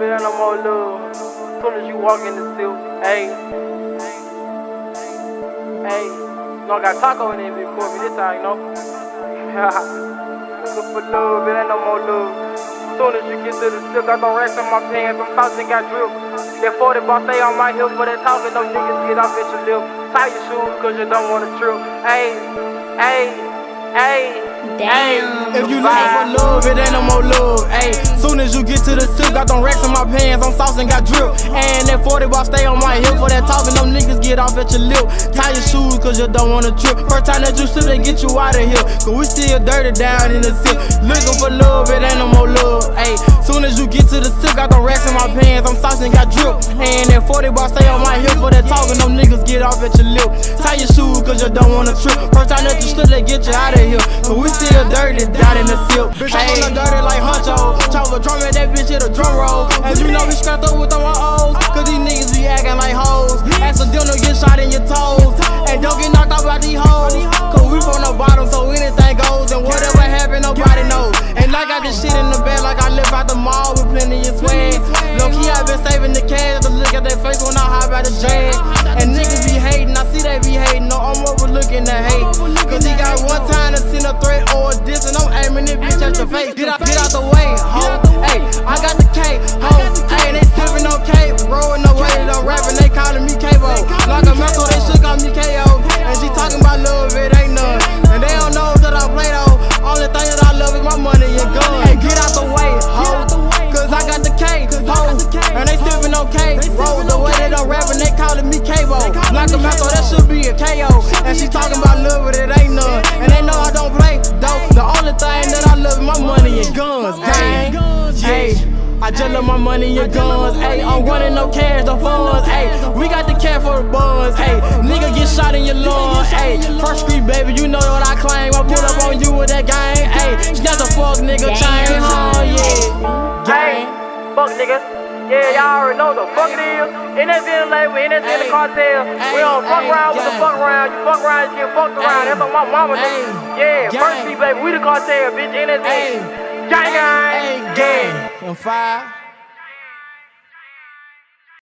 it ain't no more love. Soon as you walk in the Sipp, hey. Hey. Know, I got taco in there before me this time, you know? Looking for love, it ain't no more love. Soon as you get to the Sipp, I gon' rest in my pants. I'm tossing, got drip. That 40 ball stay on my hip but that talking. No niggas get off at your lip. Tie your shoes, cause you don't wanna trip. Hey, hey, hey. Damn. If you looking for love, it ain't no more love. Ayy, soon as you get to the Sipp, got them racks in my pants. I'm sauce and got drip. And that 40 ball stay on my hip for that talking. Them niggas get off at your lip. Tie your shoes, cause you don't wanna trip. First time that you slip, they get you out of here. Cause we still dirty down in the Sipp. Looking for love, it ain't no more love. Ayy, soon as you get to the Sipp, got them racks in my pants. I'm sauce and got drip. And that 40 ball stay on my hip for that talking. Them niggas get off at your lip. Tie your shoes, cause you don't wanna trip. First time that you slip, they get you out of here. Cause we still dirty down in the Sipp. Bitch, I'm on the dirty like Huncho. Chop a drum at that bitch hit a drum roll. And you know we scrapped up with all my O's. Cause these niggas be acting like hoes. Accidental get shot in your toes. And don't get knocked out by these hoes. Cause we from the bottom, so anything goes. And whatever happen, nobody knows. And I got this shit in the bag like I live out the mall with plenty face. Get up, get out Yeah. I just love my money and guns, ayy. I'm running no cash, the funds, ayy. We got the cash for the buns, ayy. Nigga get shot in your lungs, ayy. First street, baby, you know what I claim. I pull up on you with that gang, ayy. Snap the fuck, nigga, chain, huh, yeah. Gang, fuck nigga. Yeah, y'all already know the fuck it is. In that in the label, in that in the cartel. We don't fuck around with the fuck around. You fuck around, you get fucked around. That's what my mama do. Yeah, first street, baby, we the cartel, bitch. In that Gang, gang, gang. on fire.